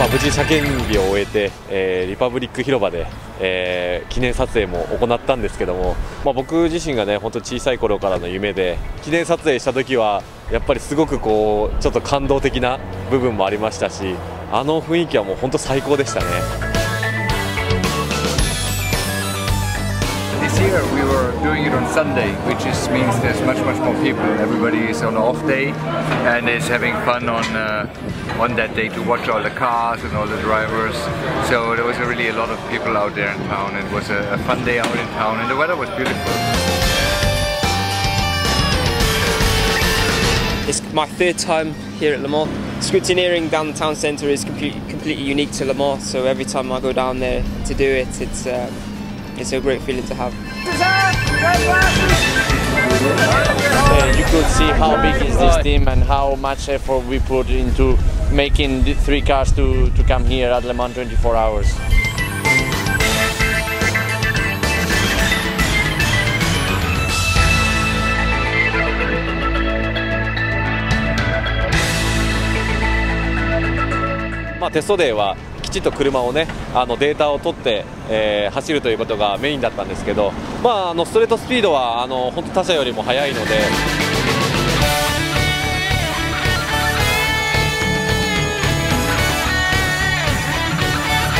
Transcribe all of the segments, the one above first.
ま無事車検日を終えて、えー、リパブリック広場で、えー、記念撮影も行ったんですけども、まあ、僕自身がね本当小さい頃からの夢で記念撮影した時はやっぱりすごくこうちょっと感動的な部分もありましたしあの雰囲気はもう本当最高でしたね。This year we were doing it on Sunday, which is, means there's much much more people. Everybody is on off day and is having fun on uh, on that day to watch all the cars and all the drivers. So there was a really a lot of people out there in town. It was a, a fun day out in town, and the weather was beautiful. It's my third time here at Le Mans. Scrutineering down the town centre is completely, unique to Le Mans, so every time I go down there to do it, it's um, it's a great feeling to have. Uh, you could see how big is this team and how much effort we put into making the three cars to, to come here at Le Mans 24 hours. Ma テストデーは きちっと車をねあのデータを取って、えー、走るということがメインだったんですけど、まあ、あのストレートスピードはあの本当他社よりも速いので。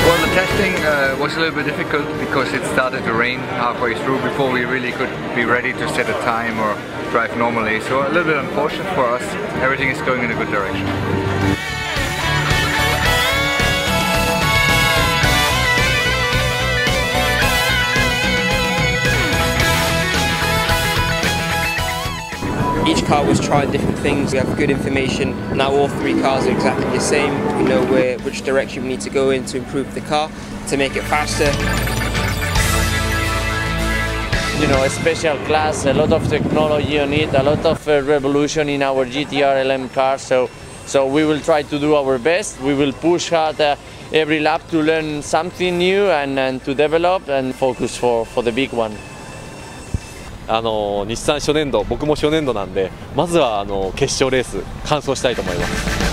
Well, the testing uh, was a little bit difficult because it started to rain halfway through before we really could be ready to set a time or drive normally. So a little bit unfortunate for us. Everything is going in a good direction. Each car was trying different things. We have good information. Now all three cars are exactly the same. We know where which direction we need to go in to improve the car, to make it faster. You know, a special class, a lot of technology on it, a lot of uh, revolution in our GTR LM car. So, so we will try to do our best. We will push hard uh, every lap to learn something new and, and to develop and focus for, for the big one. あの日産初年度僕も初年度なんでまずはあの決勝レース完走したいと思います。